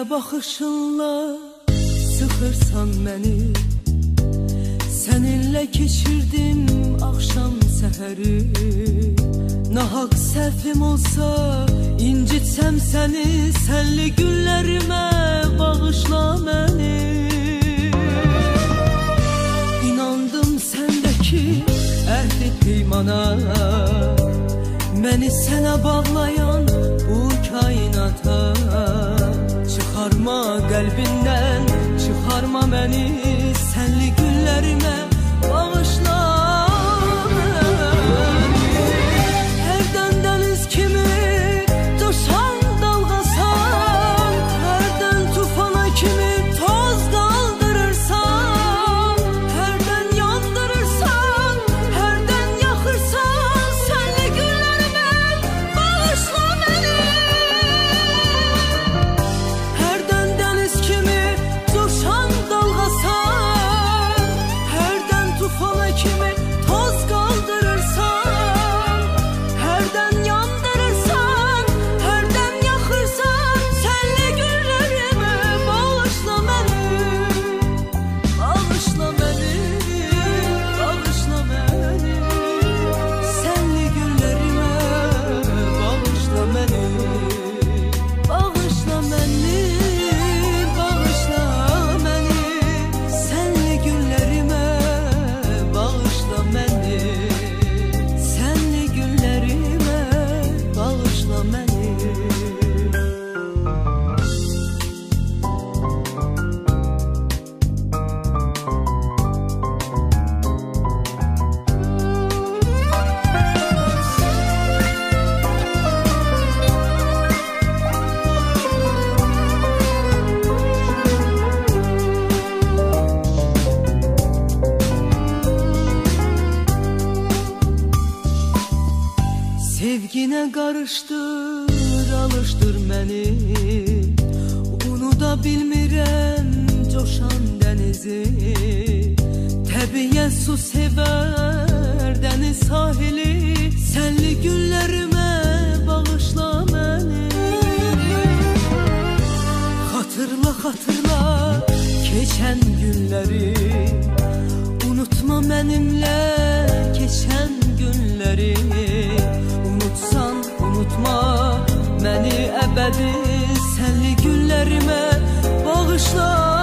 Belə baxışınla sıxırsan məni Səninlə keçirdim axşam səhəri Nahaq səhvim olsa incitsəm səni Sənli günlərimə bağışla məni İnandım səndəki əhdi peymana. Məni sənə bağlayan bu kainata. Çıxarma qəlbindən, çıxarma məni sənli günlərimə Sevginə qarışdır, alışdır məni Unuda bilmirəm coşan dənizi Təbiət su sevər dəniz sahili. Sənli günlərimə bağışla məni Xatırla, xatırla keçən günləri Unutma mənimlə ebedi senli günlerime bağışla.